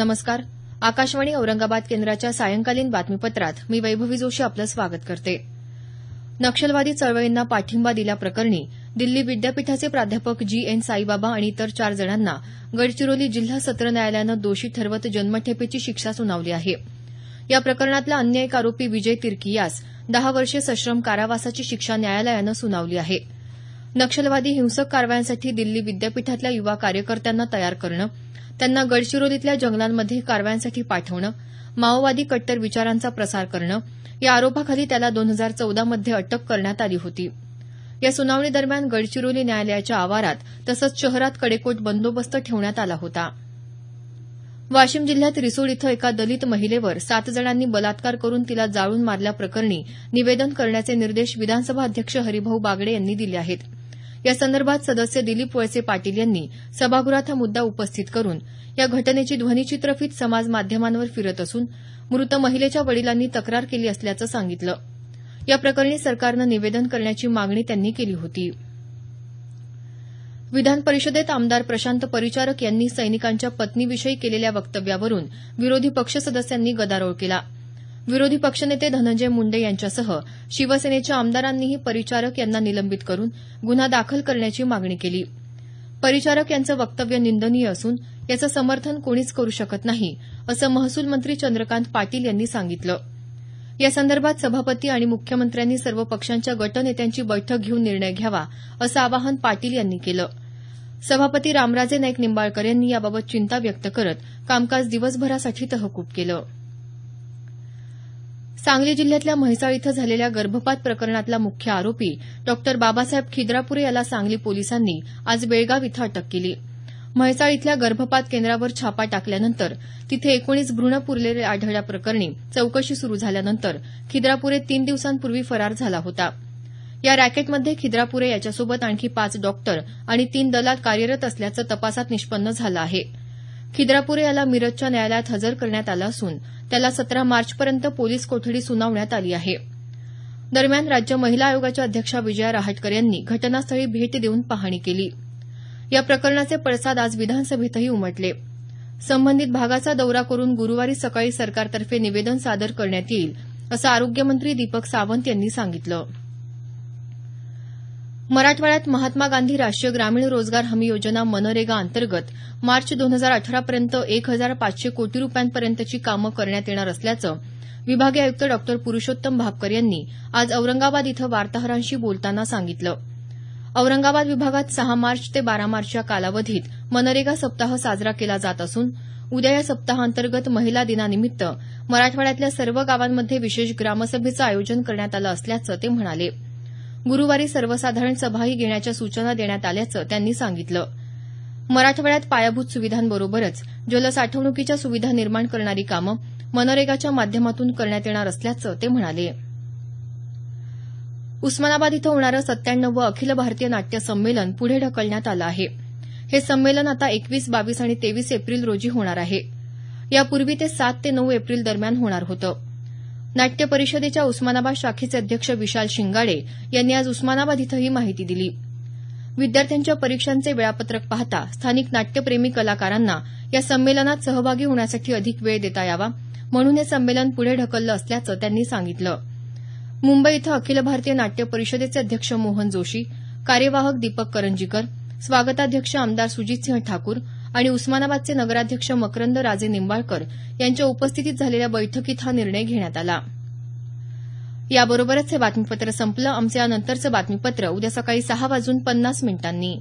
नमस्कार. आकाशवाणी औरंगाबाद केंद्राच्या सायंकालीन बातमीपत्रात मी वैभवी जोशी आपलं स्वागत करते. नक्षलवादी चळवळींना पाठिंबा दिल्याप्रकरणी दिल्ली विद्यापीठाचे प्राध्यापक जी एन साईबाबा आणि इतर चार जणांना गडचिरोली जिल्हा सत्र न्यायालयानं दोषी ठरवत जन्मठेपेची शिक्षा सुनावली आहे. या प्रकरणातला अन्य एक आरोपी विजय तिर्की यास दहा वर्षे सश्रम कारावासाची शिक्षा न्यायालयानं सुनावली आहे. नक्षलवादी हिंसक कारवायांसाठी दिल्ली विद्यापीठातल्या युवा कार्यकर्त्यांना तयार करणं त्यांना गडचिरोलीतल्या जंगलांमध्ये कारवायांसाठी पाठवणं माओवादी कट्टर विचारांचा प्रसार करणं या आरोपाखाली त्याला दोन हजार चौदामध्ये अटक करण्यात आली होती. या सुनावणीदरम्यान गडचिरोली न्यायालयाच्या आवारात तसंच शहरात कडेकोट बंदोबस्त ठेवण्यात आला होता. वाशिम जिल्ह्यात रिसोड इथं एका दलित महिलेवर सात जणांनी बलात्कार करून तिला जाळून मारल्याप्रकरणी निवेदन करण्याचे निर्देश विधानसभा अध्यक्ष हरिभाऊ बागडे यांनी दिले आहेत. यासंदर्भात सदस्य दिलीप वळसे पाटील यांनी सभागृहात हा मुद्दा उपस्थित करून या घटनेची ध्वनिचित्रफीत समाज माध्यमांवर फिरत असून मृत महिलेच्या वडिलांनी तक्रार केली असल्याचं सांगितलं. या प्रकरणी सरकारनं निवेदन करण्याची मागणी त्यांनी केली होती. विधान परिषदेत आमदार प्रशांत परिचारक यांनी सैनिकांच्या पत्नीविषयी केलेल्या वक्तव्यावरून विरोधी पक्ष सदस्यांनी गदारोळ केला. विरोधी पक्षनेते धनंजय मुंडे यांच्यासह शिवसेनेच्या आमदारांनीही परिचारक यांना निलंबित करून गुन्हा दाखल करण्याची मागणी केली. परिचारक यांचं वक्तव्य निंदनीय असून याचं समर्थन कोणीच करू शकत नाही असं महसूल मंत्री चंद्रकांत पाटील यांनी सांगितलं. यासंदर्भात सभापती आणि मुख्यमंत्र्यांनी सर्व पक्षांच्या गटनेत्यांची बैठक घेऊन निर्णय घ्यावा असं आवाहन पाटील यांनी केलं. सभापती रामराजे नाईक निंबाळकर यांनी याबाबत चिंता व्यक्त करत कामकाज दिवसभरासाठी तहकूब केलं. सांगली जिल्ह्यातल्या म्हैसाळ इथं झालेल्या गर्भपात प्रकरणातला मुख्य आरोपी डॉ. बाबासाहेब खिद्रापुरे याला सांगली पोलिसांनी आज बेळगाव इथं अटक केली. म्हैसाळ इथल्या गर्भपात केंद्रावर छापा टाकल्यानंतर तिथे एकोणीस भ्रूण पुरलेले आढळल्याप्रकरणी चौकशी सुरू झाल्यानंतर खिद्रापुरे तीन दिवसांपूर्वी फरार झाला होता. या रॅकेटमध्ये खिद्रापुरे याच्यासोबत आणखी पाच डॉक्टर आणि तीन दलाल कार्यरत असल्याचं तपासात निष्पन्न झालं आहे. खिद्रापुरे याला मिरजच्या न्यायालयात हजर करण्यात आलं असून त्याला सतरा मार्चपर्यंत पोलीस कोठडी सुनावण्यात आली आहे. दरम्यान राज्य महिला आयोगाच्या अध्यक्षा विजया रहाटकर यांनी घटनास्थळी भेट देऊन पाहणी केली. या प्रकरणाचे पडसाद आज विधानसभेतही उमटले. संबंधित भागाचा दौरा करून गुरुवारी सकाळी सरकारतर्फे निवेदन सादर करण्यात येईल असं आरोग्यमंत्री दीपक सावंत यांनी सांगितलं. मराठवाड्यात महात्मा गांधी राष्ट्रीय ग्रामीण रोजगार हमी योजना मनरेगा अंतर्गत मार्च दोन हजार अठरापर्यंत एक हजार पाचशे कोटी रुपयांपर्यंतची कामं करण्यात येणार असल्याचं विभागीय आयुक्त डॉ. पुरुषोत्तम भापकर यांनी आज औरंगाबाद इथं वार्ताहरांशी बोलताना सांगितलं. औरंगाबाद विभागात सहा मार्च ते बारा मार्च या कालावधीत मनरेगा सप्ताह साजरा केला जात असून उद्या या सप्ताहांतर्गत महिला दिनानिमित्त मराठवाड्यातल्या सर्व गावांमध्ये विशेष ग्रामसभेचं आयोजन करण्यात आलं असल्याचं ते म्हणाले. गुरुवारी सर्वसाधारण सभाही घेण्याच्या सूचना देण्यात आल्याचं त्यांनी सांगितलं. मराठवाड्यात पायाभूत सुविधांबरोबरच जलसाठवणुकीच्या सुविधा निर्माण करणारी कामं मनरेगाच्या माध्यमातून करण्यात येणार असल्याचं ते म्हणाले. उस्मानाबाद इथं होणारं सत्त्याण्णववं अखिल भारतीय नाट्य संमेलन पुढे ढकलण्यात आलं आहे. हे संमेलन आता एकवीस बावीस आणि तेवीस एप्रिल रोजी होणार आहे. यापूर्वी ते सात ते नऊ एप्रिल दरम्यान होणार होतं. नाट्य परिषदेच्या उस्मानाबाद शाखेचे अध्यक्ष विशाल शिंगाडे यांनी आज उस्मानाबाद इथं ही माहिती दिली. विद्यार्थ्यांच्या परीक्षांचे वेळापत्रक पाहता स्थानिक नाट्यप्रेमी कलाकारांना या संमेलनात सहभागी होण्यासाठी अधिक वेळ देता यावा म्हणून हे संमेलन पुढे ढकललं असल्याचं त्यांनी सांगितलं. मुंबई इथं अखिल भारतीय नाट्य परिषदेचे अध्यक्ष मोहन जोशी कार्यवाहक दीपक करंजीकर स्वागताध्यक्ष आमदार सुजितसिंह ठाकूर आणि उस्मानाबादचे नगराध्यक्ष मकरंद राजे निंबाळकर यांच्या उपस्थितीत झालेल्या बैठकीत हा निर्णय घेण्यात आला. याबरोबरच हे बातमीपत्र संपलं. आमचं यानंतरचं बातमीपत्र उद्या सकाळी सहा वाजून पन्नास मिनिटांनी.